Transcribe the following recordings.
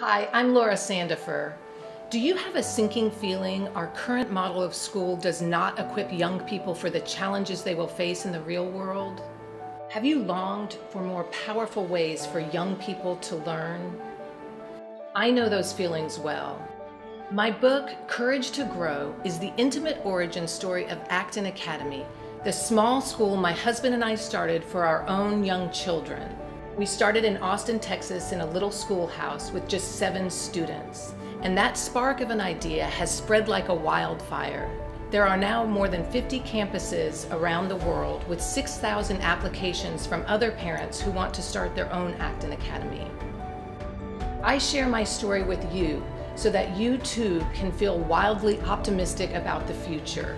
Hi, I'm Laura Sandefer. Do you have a sinking feeling our current model of school does not equip young people for the challenges they will face in the real world? Have you longed for more powerful ways for young people to learn? I know those feelings well. My book, Courage to Grow, is the intimate origin story of Acton Academy, the small school my husband and I started for our own young children. We started in Austin, Texas in a little schoolhouse with just seven students. And that spark of an idea has spread like a wildfire. There are now more than 50 campuses around the world with 6,000 applications from other parents who want to start their own Acton Academy. I share my story with you so that you too can feel wildly optimistic about the future.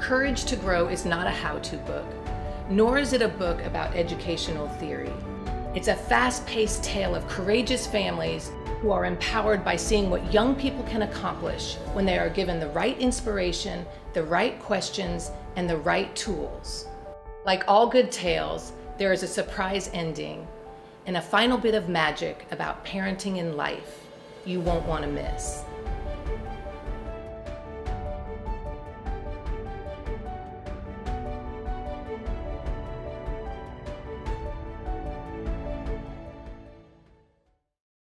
Courage to Grow is not a how to book nor is it a book about educational theory. It's a fast paced tale of courageous families who are empowered by seeing what young people can accomplish when they are given the right inspiration, the right questions, and the right tools. Like all good tales, there is a surprise ending and a final bit of magic about parenting in life you won't want to miss.